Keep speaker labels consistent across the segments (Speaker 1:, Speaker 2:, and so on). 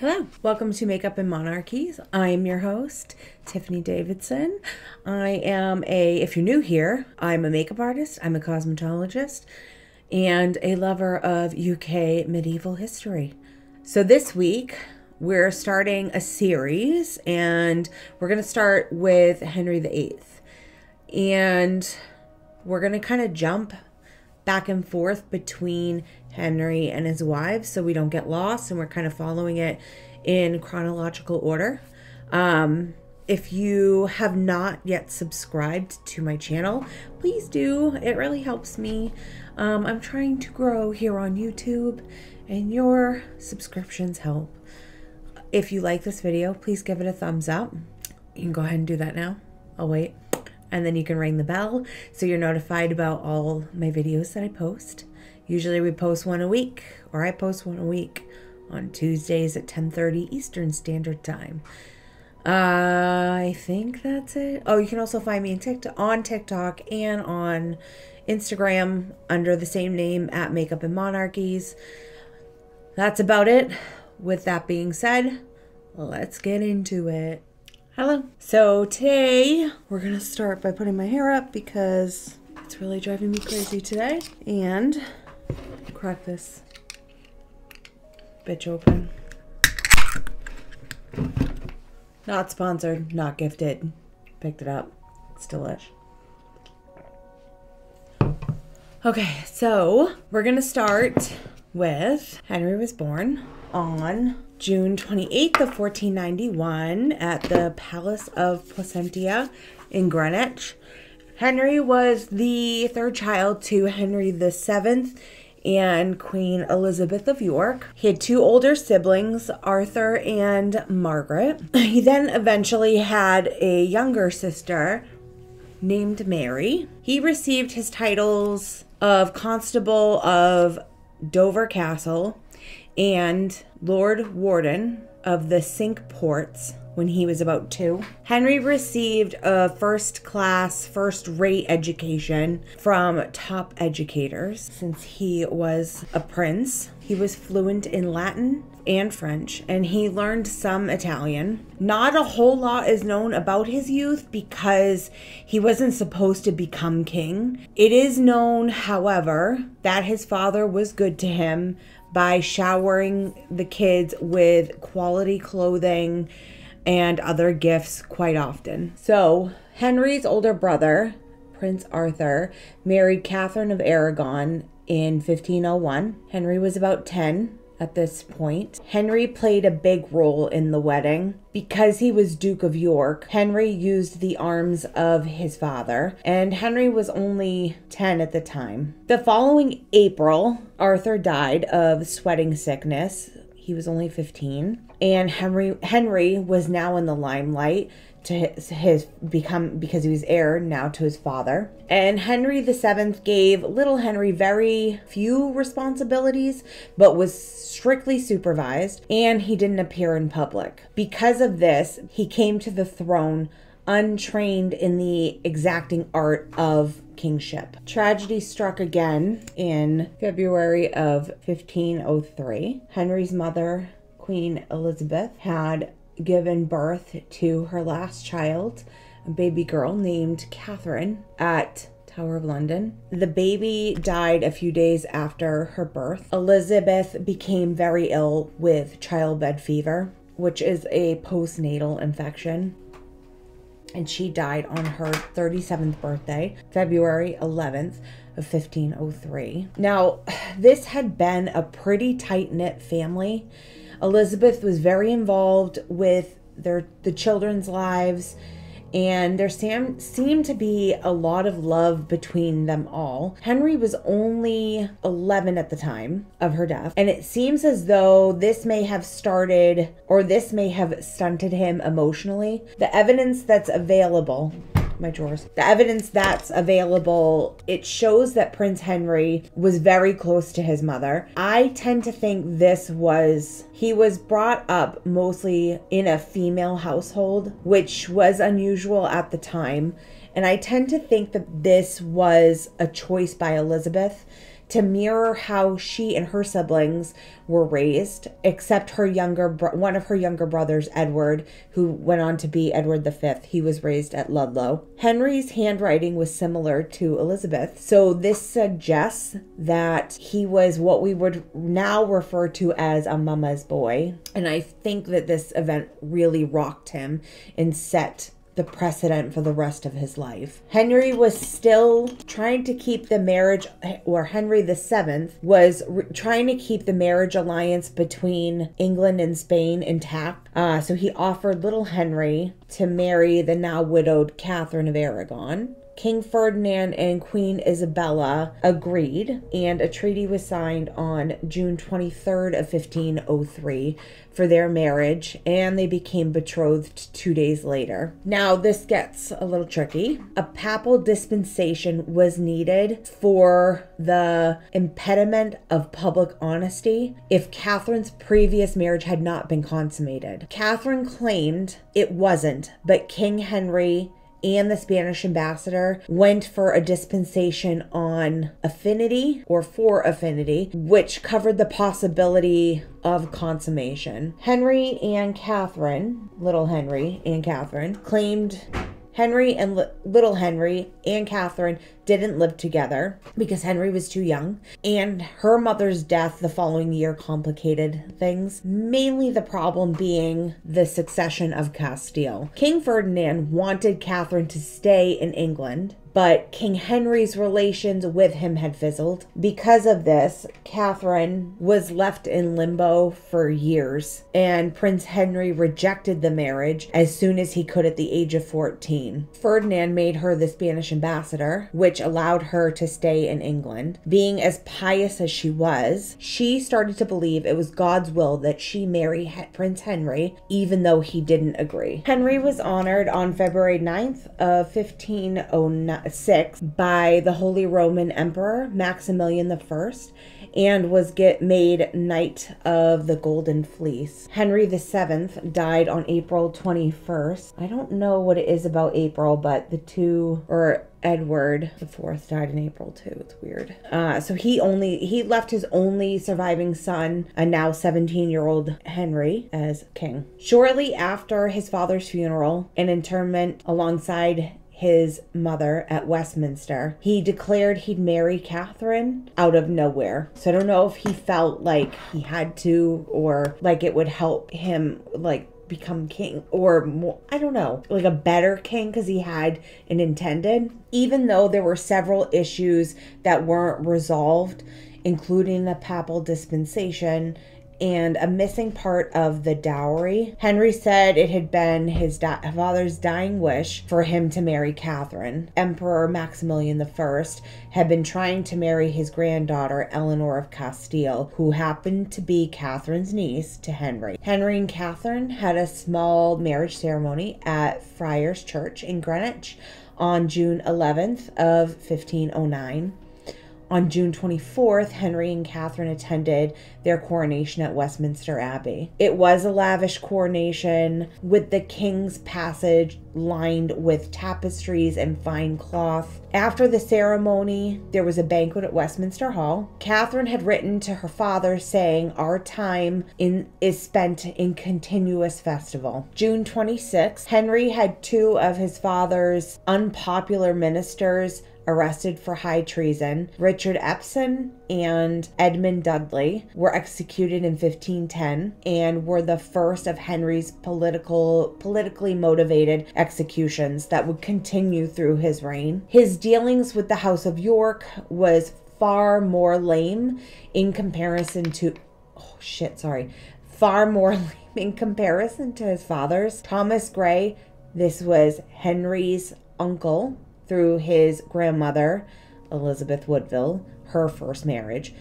Speaker 1: Hello, welcome to Makeup and Monarchies. I'm your host, Tiffany Davidson. I am a, if you're new here, I'm a makeup artist, I'm a cosmetologist, and a lover of UK medieval history. So this week, we're starting a series, and we're going to start with Henry VIII. And we're going to kind of jump back and forth between Henry and his wives so we don't get lost and we're kind of following it in chronological order. Um, if you have not yet subscribed to my channel, please do. It really helps me. Um, I'm trying to grow here on YouTube and your subscriptions help. If you like this video, please give it a thumbs up. You can go ahead and do that now. I'll wait. And then you can ring the bell so you're notified about all my videos that I post. Usually we post one a week, or I post one a week on Tuesdays at 10:30 Eastern Standard Time. Uh, I think that's it. Oh, you can also find me TikTok, on TikTok and on Instagram under the same name at Makeup and Monarchies. That's about it. With that being said, let's get into it. Hello. So today we're going to start by putting my hair up because it's really driving me crazy today. And crack this bitch open. Not sponsored, not gifted. Picked it up. It's delish. Okay, so we're gonna start with Henry was born on June 28th of 1491 at the Palace of Placentia in Greenwich. Henry was the third child to Henry VII and Queen Elizabeth of York. He had two older siblings, Arthur and Margaret. He then eventually had a younger sister named Mary. He received his titles of Constable of Dover Castle and Lord Warden of the Cinque Ports when he was about two. Henry received a first class, first rate education from top educators since he was a prince. He was fluent in Latin and French, and he learned some Italian. Not a whole lot is known about his youth because he wasn't supposed to become king. It is known, however, that his father was good to him by showering the kids with quality clothing and other gifts quite often. So, Henry's older brother, Prince Arthur, married Catherine of Aragon in 1501. Henry was about 10 at this point. Henry played a big role in the wedding. Because he was Duke of York, Henry used the arms of his father, and Henry was only 10 at the time. The following April, Arthur died of sweating sickness. He was only 15 and Henry Henry was now in the limelight to his, his, become because he was heir now to his father. And Henry VII gave little Henry very few responsibilities, but was strictly supervised, and he didn't appear in public. Because of this, he came to the throne untrained in the exacting art of kingship. Tragedy struck again in February of 1503. Henry's mother Queen Elizabeth had given birth to her last child, a baby girl named Catherine, at Tower of London. The baby died a few days after her birth. Elizabeth became very ill with childbed fever, which is a postnatal infection. And she died on her 37th birthday, February 11th of 1503. Now, this had been a pretty tight knit family Elizabeth was very involved with their the children's lives and there sam- seemed to be a lot of love between them all. Henry was only 11 at the time of her death, and it seems as though this may have started or this may have stunted him emotionally. The evidence that's available my drawers. The evidence that's available, it shows that Prince Henry was very close to his mother. I tend to think this was, he was brought up mostly in a female household, which was unusual at the time. And I tend to think that this was a choice by Elizabeth to mirror how she and her siblings were raised, except her younger one of her younger brothers, Edward, who went on to be Edward V. He was raised at Ludlow. Henry's handwriting was similar to Elizabeth, so this suggests that he was what we would now refer to as a mama's boy. And I think that this event really rocked him and set the precedent for the rest of his life. Henry was still trying to keep the marriage, or Henry VII was trying to keep the marriage alliance between England and Spain intact. Uh, so he offered little Henry to marry the now widowed Catherine of Aragon. King Ferdinand and Queen Isabella agreed, and a treaty was signed on June 23rd of 1503 for their marriage, and they became betrothed two days later. Now, this gets a little tricky. A papal dispensation was needed for the impediment of public honesty if Catherine's previous marriage had not been consummated. Catherine claimed it wasn't, but King Henry and the Spanish ambassador went for a dispensation on affinity or for affinity, which covered the possibility of consummation. Henry and Catherine, little Henry and Catherine, claimed Henry and L- little Henry and Catherine didn't live together because Henry was too young, and her mother's death the following year complicated things. Mainly the problem being the succession of Castile. King Ferdinand wanted Catherine to stay in England, but King Henry's relations with him had fizzled. Because of this, Catherine was left in limbo for years, and Prince Henry rejected the marriage as soon as he could at the age of 14. Ferdinand made her the Spanish ambassador, which allowed her to stay in England. Being as pious as she was, she started to believe it was God's will that she marry he- Prince Henry, even though he didn't agree. Henry was honored on February 9th of 1506 by the Holy Roman Emperor Maximilian I and was get made Knight of the Golden Fleece. Henry VII died on April 21st. I don't know what it is about April, but the two or Edward the Fourth died in April too. It's weird. Uh, so he only he left his only surviving son, a now 17 year old Henry, as king. Shortly after his father's funeral and interment alongside his mother at Westminster, he declared he'd marry Catherine out of nowhere. So I don't know if he felt like he had to or like it would help him like become king or more I don't know, like a better king cuz he had an intended. Even though there were several issues that weren't resolved, including the papal dispensation and a missing part of the dowry. Henry said it had been his father's dying wish for him to marry Catherine. Emperor Maximilian I had been trying to marry his granddaughter, Eleanor of Castile, who happened to be Catherine's niece to Henry. Henry and Catherine had a small marriage ceremony at Friars Church in Greenwich on June 11th of 1509. On June 24th, Henry and Catherine attended their coronation at Westminster Abbey. It was a lavish coronation with the King's Passage lined with tapestries and fine cloth. After the ceremony, there was a banquet at Westminster Hall. Catherine had written to her father saying, Our time in, is spent in continuous festival. June 26th, Henry had two of his father's unpopular ministers arrested for high treason. Richard Empson and Edmund Dudley were executed in 1510 and were the first of Henry's political politically motivated executions that would continue through his reign. His dealings with the House of York was far more lame in comparison to oh shit, sorry. Far more lame in comparison to his father's. Thomas Gray, this was Henry's uncle through his grandmother, Elizabeth Woodville, her first marriage,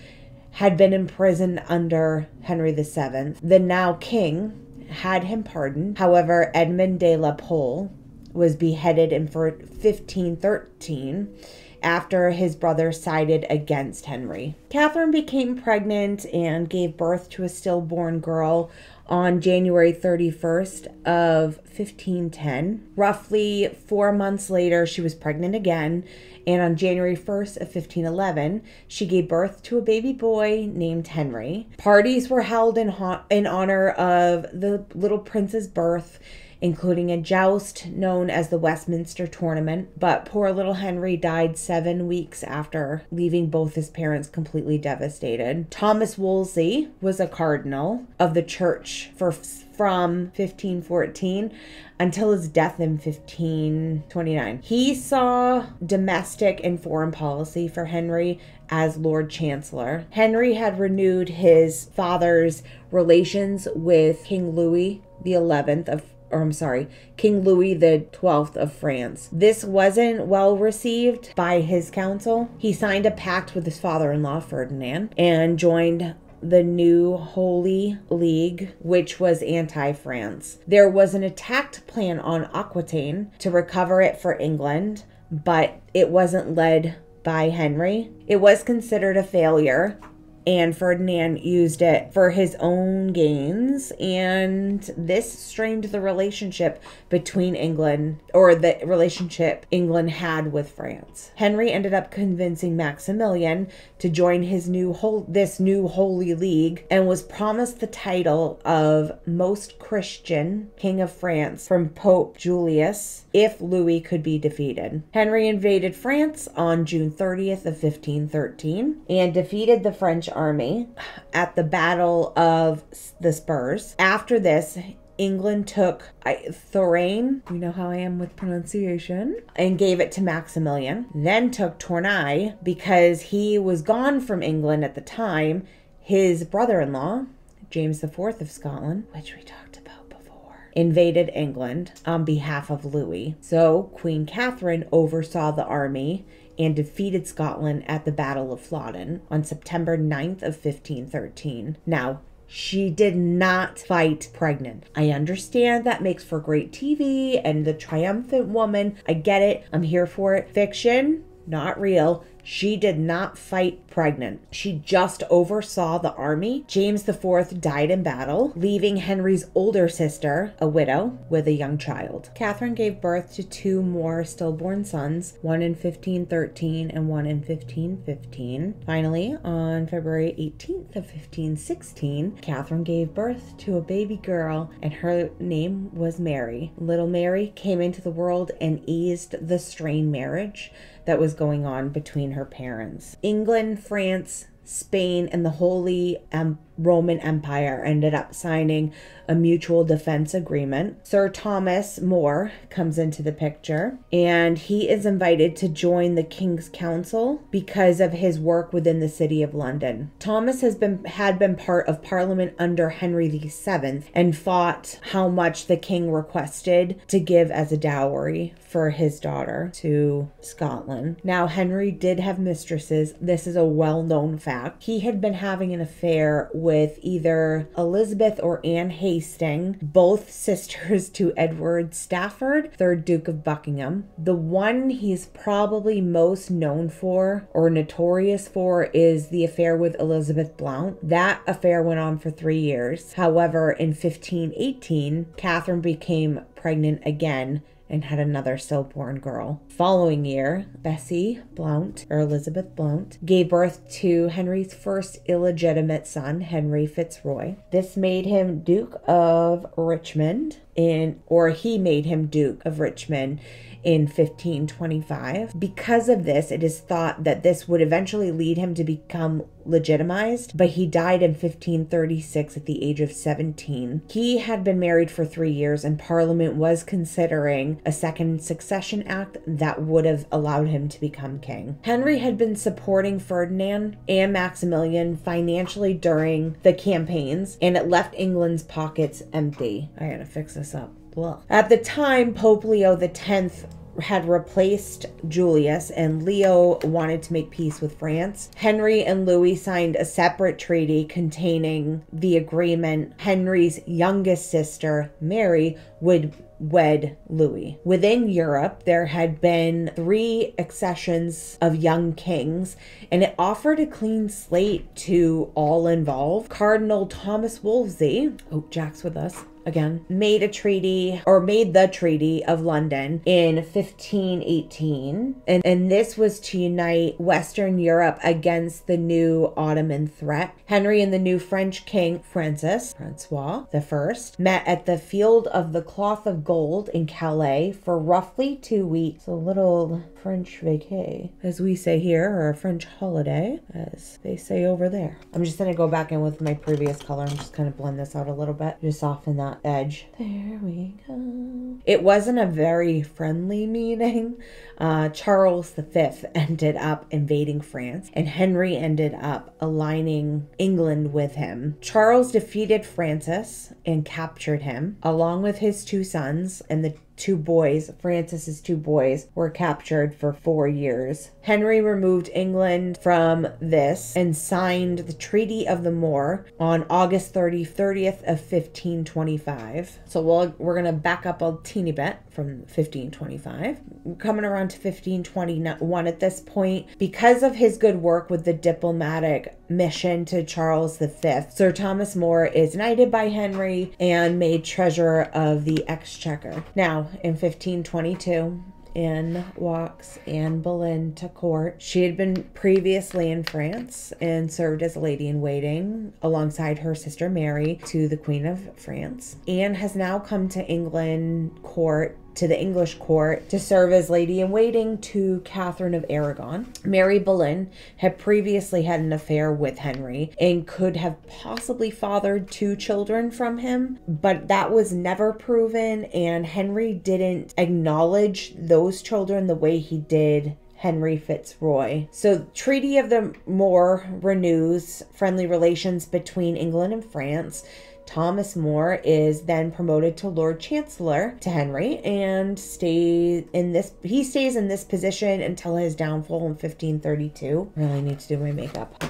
Speaker 1: had been imprisoned under Henry VII. The now king had him pardoned. However, Edmund de la Pole was beheaded in 1513 after his brother sided against Henry. Catherine became pregnant and gave birth to a stillborn girl on January 31st of 1510. Roughly 4 months later she was pregnant again and on January 1st of 1511 she gave birth to a baby boy named Henry. Parties were held in ho- in honor of the little prince's birth including a joust known as the Westminster Tournament. But poor little Henry died seven weeks after, leaving both his parents completely devastated. Thomas Wolsey was a cardinal of the church for from 1514 until his death in 1529. He saw domestic and foreign policy for Henry as Lord Chancellor. Henry had renewed his father's relations with King Louis the 11th of or I'm sorry, King Louis the 12th of France. This wasn't well received by his council. He signed a pact with his father-in-law Ferdinand and joined the new Holy League, which was anti France. There was an attacked plan on Aquitaine to recover it for England, but it wasn't led by Henry. It was considered a failure and Ferdinand used it for his own gains, and this strained the relationship between England or the relationship England had with France. Henry ended up convincing Maximilian to join his new whole this new Holy League and was promised the title of Most Christian King of France from Pope Julius if Louis could be defeated. Henry invaded France on June 30th of 1513 and defeated the French army at the Battle of the Spurs. After this, England took I, Touraine, you know how I am with pronunciation, and gave it to Maximilian. Then took Tournai because he was gone from England at the time. His brother in law, James IV of Scotland, which we talked about before, invaded England on behalf of Louis. So Queen Catherine oversaw the army and defeated Scotland at the Battle of Flodden on September 9th of 1513. Now, she did not fight pregnant. I understand that makes for great TV and the triumphant woman. I get it. I'm here for it. Fiction, not real. She did not fight pregnant. She just oversaw the army. James IV died in battle, leaving Henry's older sister, a widow, with a young child. Catherine gave birth to two more stillborn sons, one in 1513 and one in 1515. Finally, on February 18th of 1516, Catherine gave birth to a baby girl, and her name was Mary. Little Mary came into the world and eased the strained marriage that was going on between her parents. England, France, Spain, and the Holy um, Roman Empire ended up signing a mutual defense agreement. Sir Thomas More comes into the picture and he is invited to join the King's Council because of his work within the city of London. Thomas has been had been part of parliament under Henry VII and fought how much the king requested to give as a dowry for his daughter to Scotland. Now Henry did have mistresses. This is a well-known fact. He had been having an affair with either Elizabeth or Anne Hastings, both sisters to Edward Stafford, 3rd Duke of Buckingham. The one he's probably most known for or notorious for is the affair with Elizabeth Blount. That affair went on for three years. However, in 1518, Catherine became pregnant again and had another stillborn girl. Following year, Bessie Blount, or Elizabeth Blount, gave birth to Henry's first illegitimate son, Henry Fitzroy. This made him Duke of Richmond in or he made him Duke of Richmond in 1525. Because of this, it is thought that this would eventually lead him to become legitimized, but he died in 1536 at the age of 17. He had been married for three years, and Parliament was considering a second succession act that would have allowed him to become king. Henry had been supporting Ferdinand and Maximilian financially during the campaigns, and it left England's pockets empty. I gotta fix this up. Blah. At the time, Pope Leo X had replaced Julius, and Leo wanted to make peace with France. Henry and Louis signed a separate treaty containing the agreement Henry's youngest sister, Mary, would wed Louis. Within Europe, there had been three accessions of young kings, and it offered a clean slate to all involved. Cardinal Thomas Wolsey, oh, Jack's with us, again, made a treaty or made the Treaty of London in 1518. And, and this was to unite Western Europe against the new Ottoman threat. Henry and the new French king, Francis, Francois I, met at the Field of the Cloth of Gold in Calais for roughly two weeks. A little French vacay, as we say here, or a French holiday, as they say over there. I'm just gonna go back in with my previous color and just kind of blend this out a little bit, just soften that edge. There we go. It wasn't a very friendly meeting. Uh, Charles V ended up invading France, and Henry ended up aligning England with him. Charles defeated Francis and captured him, along with his two sons and the two boys, Francis's two boys, were captured for four years. Henry removed England from this and signed the Treaty of the Moor on August 30, 30th of 1525. So we'll, we're going to back up a teeny bit from 1525. Coming around to 1521 at this point, because of his good work with the diplomatic mission to Charles V, Sir Thomas More is knighted by Henry and made treasurer of the exchequer. Now, in 1522, in walks Anne Boleyn to court. She had been previously in France and served as a lady in waiting alongside her sister Mary to the Queen of France. Anne has now come to England court to the English court to serve as lady in waiting to Catherine of Aragon. Mary Boleyn had previously had an affair with Henry and could have possibly fathered two children from him, but that was never proven, and Henry didn't acknowledge those children the way he did Henry Fitzroy. So, Treaty of the Moor renews friendly relations between England and France. Thomas More is then promoted to Lord Chancellor to Henry and stays in this he stays in this position until his downfall in 1532. Really need to do my makeup.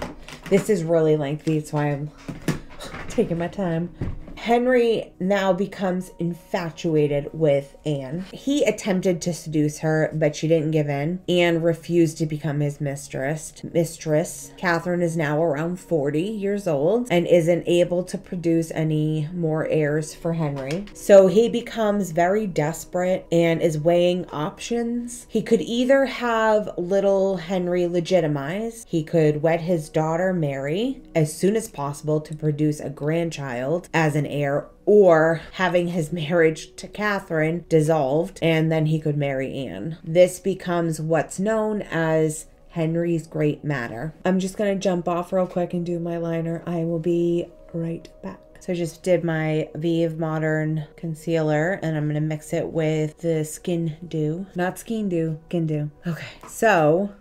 Speaker 1: This is really lengthy, that's why I'm taking my time. Henry now becomes infatuated with Anne. He attempted to seduce her, but she didn't give in. Anne refused to become his mistress. Mistress Catherine is now around 40 years old and isn't able to produce any more heirs for Henry. So he becomes very desperate and is weighing options. He could either have little Henry legitimized, he could wed his daughter Mary as soon as possible to produce a grandchild as an heir or having his marriage to Catherine dissolved and then he could marry Anne. This becomes what's known as Henry's Great Matter. I'm just to jump off real quick and do my liner. I will be right back. So I just did my VIEVE Modern concealer and I'm going to mix it with the Skin Dew. Not Skin Dew, Skin Dew. Okay, so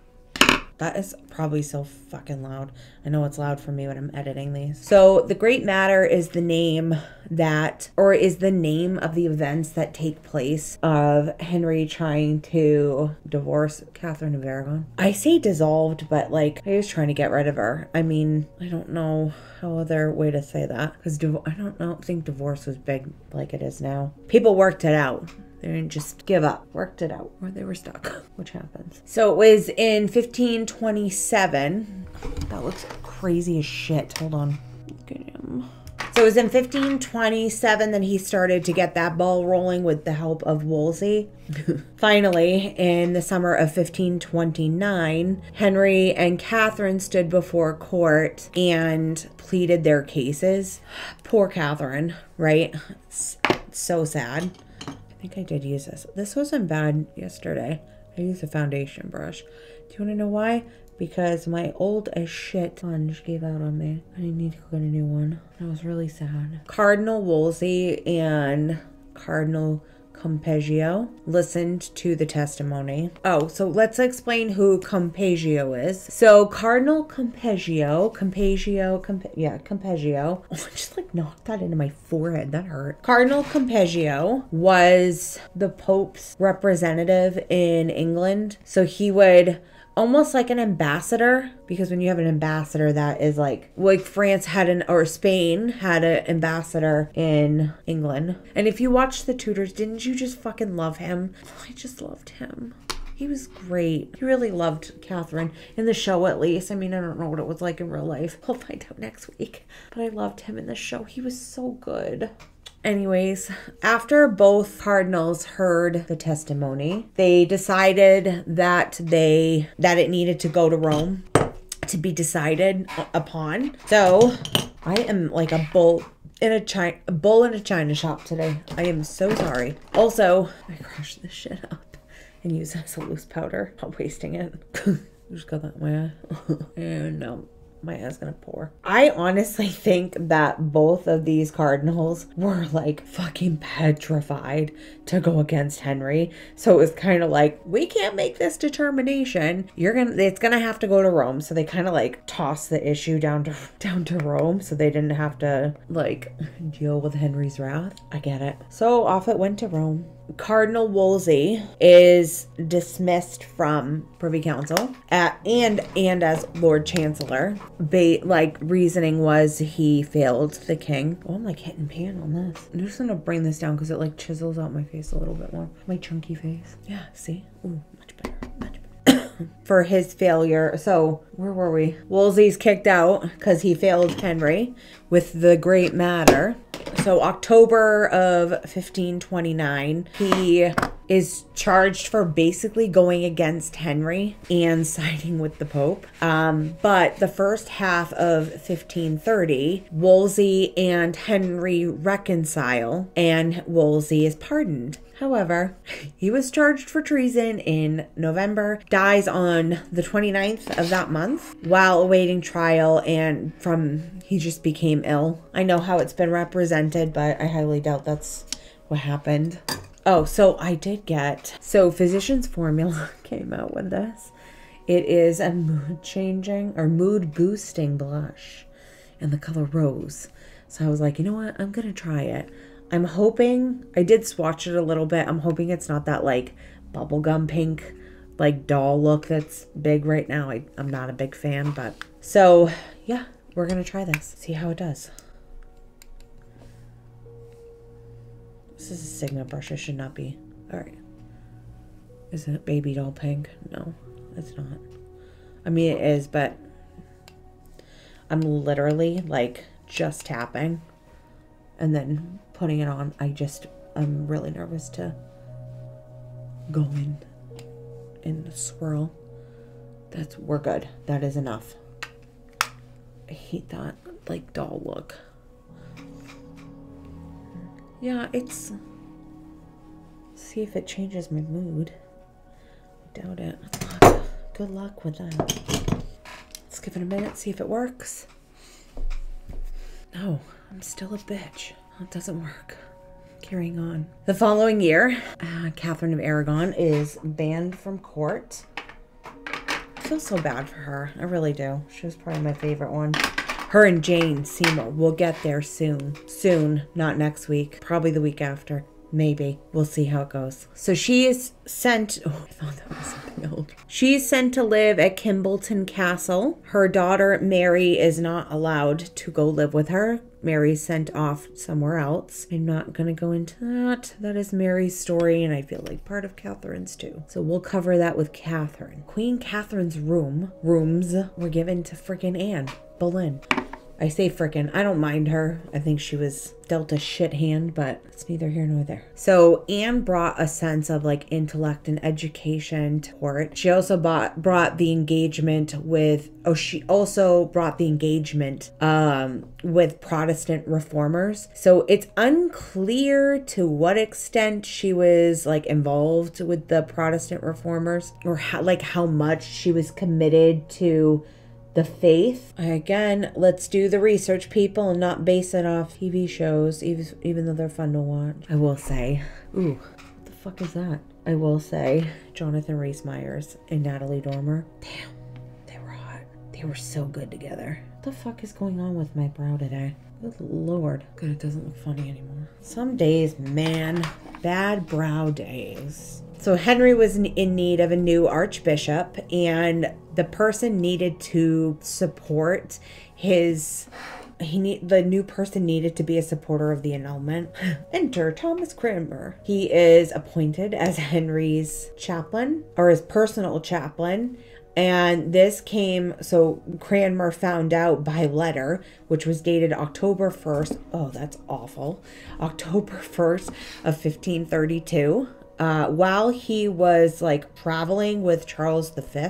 Speaker 1: that is probably so fucking loud. I know it's loud for me when I'm editing these. So, The Great Matter is the name that, or is the name of the events that take place of Henry trying to divorce Catherine of Aragon. I say dissolved, but like, he was trying to get rid of her. I mean, I don't know how other way to say that because I don't know, think divorce was big like it is now. People worked it out. They didn't just give up, worked it out, or they were stuck, which happens. So it was in 1527. That looks crazy as shit. Hold on. Look at him. So it was in 1527 that he started to get that ball rolling with the help of Wolsey. Finally, in the summer of 1529, Henry and Catherine stood before court and pleaded their cases. Poor Catherine, right? So sad think I did use this. This wasn't bad yesterday. I used a foundation brush. Do you want to know why? Because my old as shit sponge gave out on me. I need to get a new one. I was really sad. Cardinal Wolsey and Cardinal Campeggio listened to the testimony. Oh, so let's explain who Campeggio is. So Cardinal Campeggio, Campeggio, Campe- yeah, Campeggio. Oh, I just like knocked that into my forehead. That hurt. Cardinal Campeggio was the Pope's representative in England. So he would almost like an ambassador because when you have an ambassador that is like like France had an or Spain had an ambassador in England. And if you watched The Tudors, didn't you just fucking love him? I just loved him. He was great. He really loved Catherine in the show, at least. I mean, I don't know what it was like in real life. We'll find out next week. But I loved him in the show. He was so good. Anyways, after both cardinals heard the testimony, they decided that they that it needed to go to Rome to be decided upon. So, I am like a bull in a china a bull in a china shop today. I am so sorry. Also, I crushed this shit up and used it as a loose powder. Not wasting it. Just got that way. and um my ass gonna pour. I honestly think that both of these cardinals were like fucking petrified to go against Henry. So it was kind of like, we can't make this determination. You're gonna it's gonna have to go to Rome. So they kind of like tossed the issue down to down to Rome so they didn't have to like deal with Henry's wrath. I get it. So off it went to Rome. Cardinal Wolsey is dismissed from Privy Council at, and and as Lord Chancellor. Ba- like reasoning was he failed the king. Oh, I'm like hitting pan on this. I'm just gonna bring this down because it like chisels out my face a little bit more. My chunky face. Yeah, see? Ooh, much better. Much better. For his failure. So, where were we? Wolsey's kicked out because he failed Henry with the great matter. So, October of 1529, he is charged for basically going against Henry and siding with the Pope. Um, but the first half of 1530, Wolsey and Henry reconcile, and Wolsey is pardoned. However, he was charged for treason in November, dies on the 29th of that month while awaiting trial, and from he just became ill. I know how it's been represented, but I highly doubt that's what happened. Oh, so I did get so Physicians Formula came out with this. It is a mood changing or mood boosting blush in the color rose. So I was like, you know what? I'm gonna try it. I'm hoping I did swatch it a little bit. I'm hoping it's not that like bubblegum pink like doll look that's big right now. I, I'm not a big fan, but so yeah, we're gonna try this. See how it does. This is a Sigma brush. It should not be. Alright. Is it baby doll pink? No, it's not. I mean, it is, but I'm literally like just tapping and then putting it on. I just, I'm really nervous to go in in the swirl. That's, we're good. That is enough. I hate that like doll look. Yeah, it's. See if it changes my mood. I doubt it. Good luck with that. Let's give it a minute, see if it works. No, I'm still a bitch. It doesn't work. Carrying on. The following year, uh, Catherine of Aragon is banned from court. I feel so bad for her. I really do. She was probably my favorite one. Her and Jane Seymour. We'll get there soon. Soon, not next week. Probably the week after. Maybe. We'll see how it goes. So she is sent. Oh, I thought that was something else. She is sent to live at Kimbolton Castle. Her daughter, Mary, is not allowed to go live with her. Mary's sent off somewhere else. I'm not going to go into that. That is Mary's story, and I feel like part of Catherine's too. So we'll cover that with Catherine. Queen Catherine's room, rooms, were given to freaking Anne Boleyn. I say frickin', I don't mind her. I think she was dealt a shit hand, but it's neither here nor there. So Anne brought a sense of like intellect and education to court. She also bought, brought the engagement with, oh, she also brought the engagement um, with Protestant reformers. So it's unclear to what extent she was like involved with the Protestant reformers or how, like how much she was committed to the faith. Again, let's do the research, people, and not base it off TV shows, even, even though they're fun to watch. I will say, ooh, what the fuck is that? I will say, Jonathan Rhys Meyers and Natalie Dormer. Damn, they were hot. They were so good together. What the fuck is going on with my brow today? Good lord. Good, it doesn't look funny anymore. Some days, man, bad brow days. So Henry was in need of a new archbishop, and the person needed to support his. He need the new person needed to be a supporter of the annulment. Enter Thomas Cranmer. He is appointed as Henry's chaplain or his personal chaplain. And this came, so Cranmer found out by letter, which was dated October 1st. Oh, that's awful. October 1st of 1532 uh, while he was like traveling with Charles V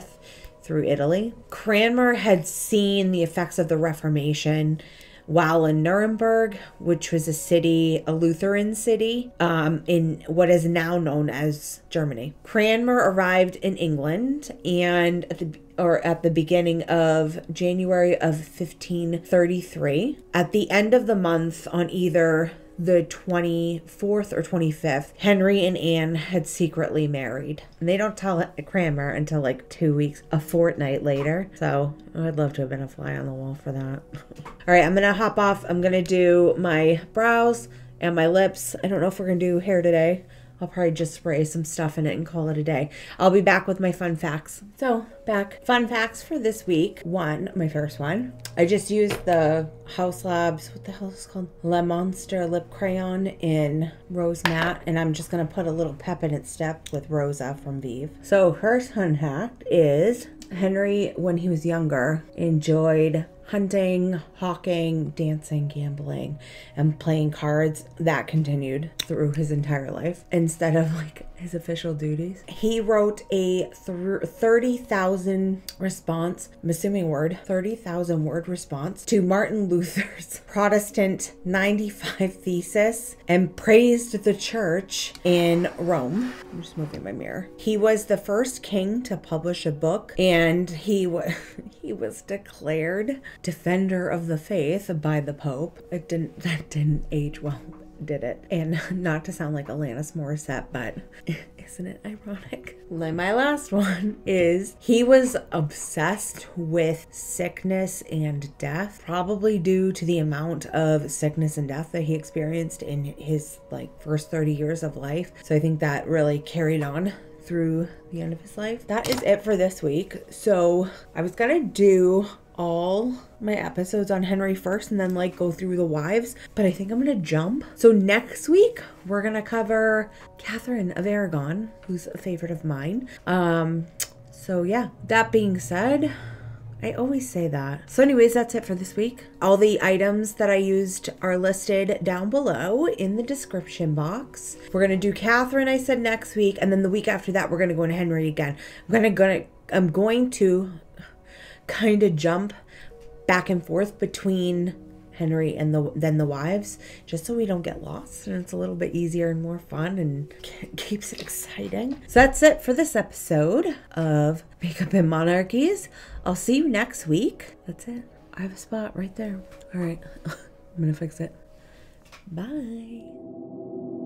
Speaker 1: through Italy, Cranmer had seen the effects of the Reformation while in Nuremberg, which was a city, a Lutheran city, um, in what is now known as Germany. Cranmer arrived in England and at the or at the beginning of January of 1533. At the end of the month, on either the 24th or 25th, Henry and Anne had secretly married. And they don't tell Cranmer until like two weeks, a fortnight later. So I'd love to have been a fly on the wall for that. All right, I'm going to hop off. I'm going to do my brows and my lips. I don't know if we're going to do hair today. I'll probably just spray some stuff in it and call it a day. I'll be back with my fun facts. So, back. Fun facts for this week. One, my first one. I just used the Haus Labs, what the hell is called? Le Monster Lip Crayon in Rose Matte, and I'm just going to put a little pep in its step with Rosa from VIEVE. So, her fun fact is Henry, when he was younger, enjoyed hunting, hawking, dancing, gambling, and playing cards. That continued through his entire life instead of like his official duties. He wrote a th- 30,000 response, I'm assuming word, 30,000 word response to Martin Luther's Protestant 95 thesis and praised the church in Rome. I'm just moving my mirror. He was the first king to publish a book and he was he was declared defender of the faith by the pope. It didn't that didn't age well did it. And not to sound like Alanis Morissette, but isn't it ironic? My last one is he was obsessed with sickness and death, probably due to the amount of sickness and death that he experienced in his like first 30 years of life. So I think that really carried on through the end of his life. That is it for this week. So I was gonna do all my episodes on Henry first and then like go through the wives, but I think I'm gonna jump. So next week we're gonna cover Catherine of Aragon, who's a favorite of mine. Um, so yeah, that being said, I always say that. So, anyways, that's it for this week. All the items that I used are listed down below in the description box. We're gonna do Catherine, I said next week, and then the week after that, we're gonna go into Henry again. I'm gonna gonna I'm going to kind of jump back and forth between Henry and the then the wives, just so we don't get lost and it's a little bit easier and more fun and keeps it exciting. So that's it for this episode of Makeup and Monarchies. I'll see you next week. That's it. I have a spot right there. All right, I'm gonna fix it. Bye.